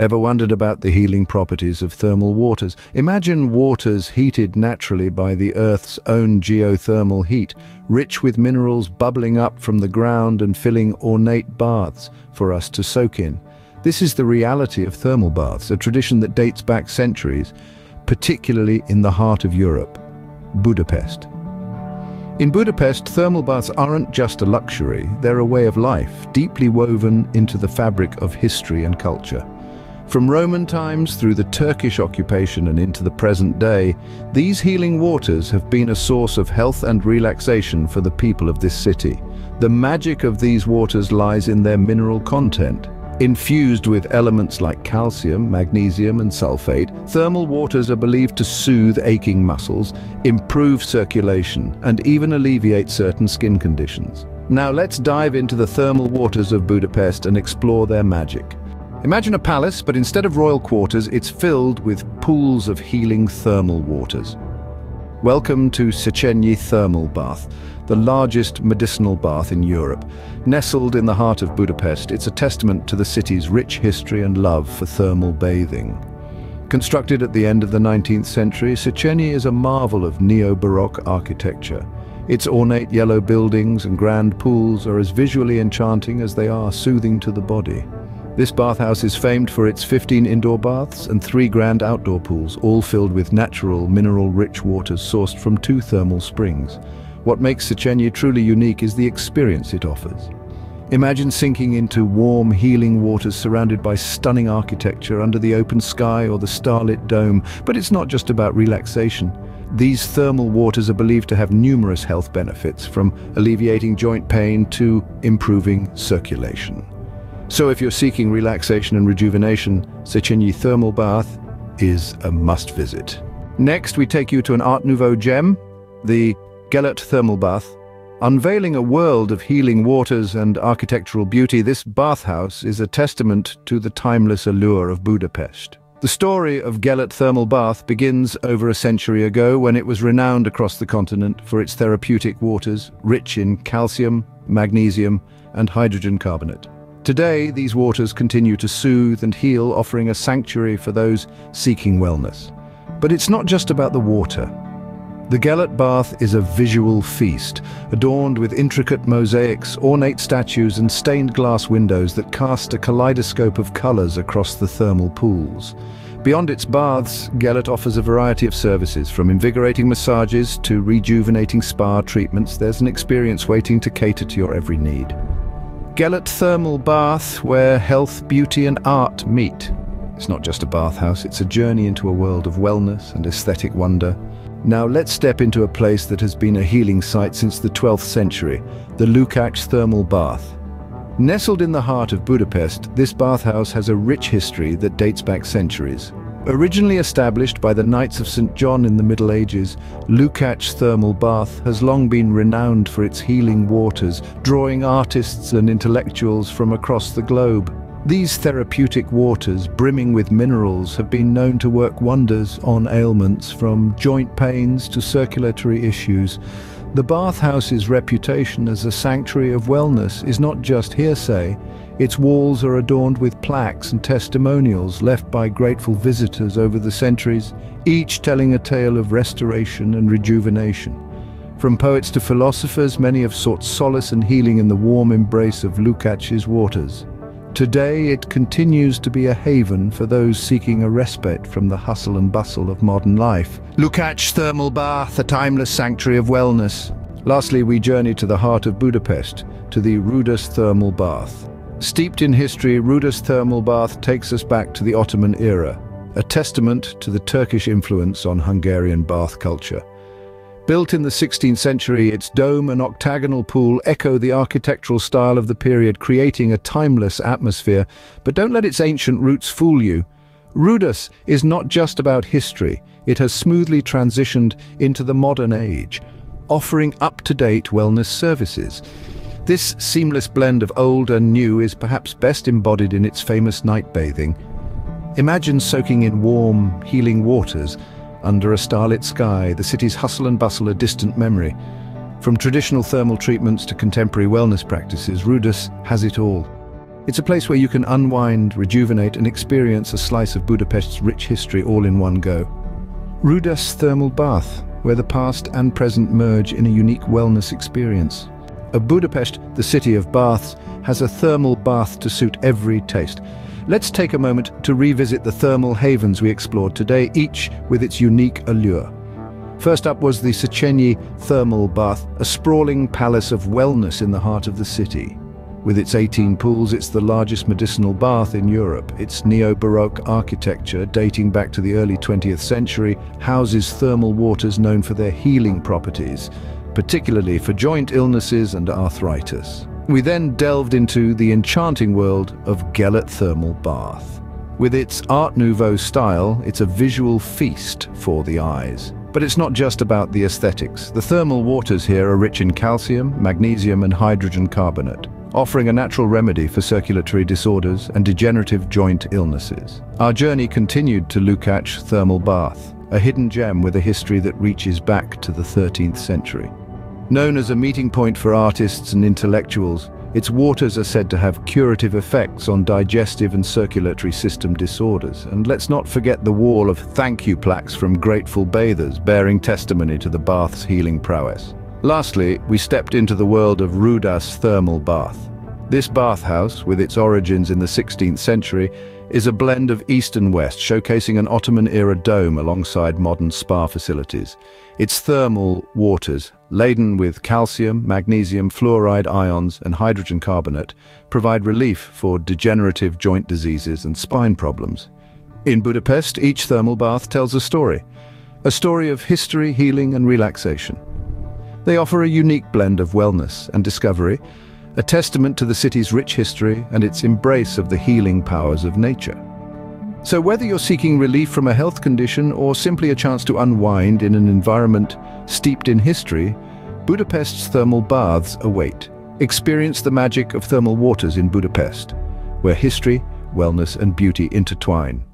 Ever wondered about the healing properties of thermal waters? Imagine waters heated naturally by the Earth's own geothermal heat, rich with minerals bubbling up from the ground and filling ornate baths for us to soak in. This is the reality of thermal baths, a tradition that dates back centuries, particularly in the heart of Europe, Budapest. In Budapest, thermal baths aren't just a luxury, they're a way of life, deeply woven into the fabric of history and culture. From Roman times through the Turkish occupation and into the present day, these healing waters have been a source of health and relaxation for the people of this city. The magic of these waters lies in their mineral content. Infused with elements like calcium, magnesium and sulfate, thermal waters are believed to soothe aching muscles, improve circulation and even alleviate certain skin conditions. Now let's dive into the thermal waters of Budapest and explore their magic. Imagine a palace, but instead of royal quarters, it's filled with pools of healing thermal waters. Welcome to Széchenyi Thermal Bath, the largest medicinal bath in Europe. Nestled in the heart of Budapest, it's a testament to the city's rich history and love for thermal bathing. Constructed at the end of the 19th century, Széchenyi is a marvel of neo-Baroque architecture. Its ornate yellow buildings and grand pools are as visually enchanting as they are soothing to the body. This bathhouse is famed for its 15 indoor baths and three grand outdoor pools, all filled with natural, mineral-rich waters sourced from two thermal springs. What makes Széchenyi truly unique is the experience it offers. Imagine sinking into warm, healing waters surrounded by stunning architecture under the open sky or the starlit dome, but it's not just about relaxation. These thermal waters are believed to have numerous health benefits, from alleviating joint pain to improving circulation. So if you're seeking relaxation and rejuvenation, Széchenyi Thermal Bath is a must-visit. Next, we take you to an Art Nouveau gem, the Gellert Thermal Bath. Unveiling a world of healing waters and architectural beauty, this bathhouse is a testament to the timeless allure of Budapest. The story of Gellert Thermal Bath begins over a century ago when it was renowned across the continent for its therapeutic waters, rich in calcium, magnesium and hydrogen carbonate. Today, these waters continue to soothe and heal, offering a sanctuary for those seeking wellness. But it's not just about the water. The Gellert Bath is a visual feast, adorned with intricate mosaics, ornate statues and stained glass windows that cast a kaleidoscope of colours across the thermal pools. Beyond its baths, Gellert offers a variety of services, from invigorating massages to rejuvenating spa treatments. There's an experience waiting to cater to your every need. Gellert Thermal Bath, where health, beauty and art meet. It's not just a bathhouse, it's a journey into a world of wellness and aesthetic wonder. Now let's step into a place that has been a healing site since the 12th century, the Lukács Thermal Bath. Nestled in the heart of Budapest, this bathhouse has a rich history that dates back centuries. Originally established by the Knights of St. John in the Middle Ages, Lukács Thermal Bath has long been renowned for its healing waters, drawing artists and intellectuals from across the globe. These therapeutic waters, brimming with minerals, have been known to work wonders on ailments from joint pains to circulatory issues. The bathhouse's reputation as a sanctuary of wellness is not just hearsay, its walls are adorned with plaques and testimonials left by grateful visitors over the centuries, each telling a tale of restoration and rejuvenation. From poets to philosophers, many have sought solace and healing in the warm embrace of Lukács' waters. Today it continues to be a haven for those seeking a respite from the hustle and bustle of modern life. Lukács Thermal Bath, a timeless sanctuary of wellness. Lastly, we journey to the heart of Budapest, to the Rudas Thermal Bath. Steeped in history, Rudas Thermal Bath takes us back to the Ottoman era, a testament to the Turkish influence on Hungarian bath culture. Built in the 16th century, its dome and octagonal pool echo the architectural style of the period, creating a timeless atmosphere. But don't let its ancient roots fool you. Rudas is not just about history, it has smoothly transitioned into the modern age, offering up-to-date wellness services. This seamless blend of old and new is perhaps best embodied in its famous night bathing. Imagine soaking in warm, healing waters under a starlit sky, the city's hustle and bustle a distant memory. From traditional thermal treatments to contemporary wellness practices, Rudas has it all. It's a place where you can unwind, rejuvenate and experience a slice of Budapest's rich history all in one go. Rudas Thermal Bath, where the past and present merge in a unique wellness experience. Of Budapest, the city of baths, has a thermal bath to suit every taste. Let's take a moment to revisit the thermal havens we explored today, each with its unique allure. First up was the Széchenyi Thermal Bath, a sprawling palace of wellness in the heart of the city. With its 18 pools, it's the largest medicinal bath in Europe. Its neo-Baroque architecture, dating back to the early 20th century, houses thermal waters known for their healing properties, particularly for joint illnesses and arthritis. We then delved into the enchanting world of Gellert Thermal Bath. With its Art Nouveau style, it's a visual feast for the eyes. But it's not just about the aesthetics. The thermal waters here are rich in calcium, magnesium and hydrogen carbonate, offering a natural remedy for circulatory disorders and degenerative joint illnesses. Our journey continued to Lukács Thermal Bath, a hidden gem with a history that reaches back to the 13th century. Known as a meeting point for artists and intellectuals, its waters are said to have curative effects on digestive and circulatory system disorders. And let's not forget the wall of thank you plaques from grateful bathers bearing testimony to the bath's healing prowess. Lastly, we stepped into the world of Rudas Thermal Bath. This bathhouse, with its origins in the 16th century, is a blend of east and west, showcasing an Ottoman-era dome alongside modern spa facilities. Its thermal waters, laden with calcium, magnesium, fluoride ions and hydrogen carbonate, provide relief for degenerative joint diseases and spine problems. In Budapest, each thermal bath tells a story, a story of history, healing and relaxation. They offer a unique blend of wellness and discovery, a testament to the city's rich history and its embrace of the healing powers of nature. So whether you're seeking relief from a health condition or simply a chance to unwind in an environment steeped in history, Budapest's thermal baths await. Experience the magic of thermal waters in Budapest, where history, wellness and beauty intertwine.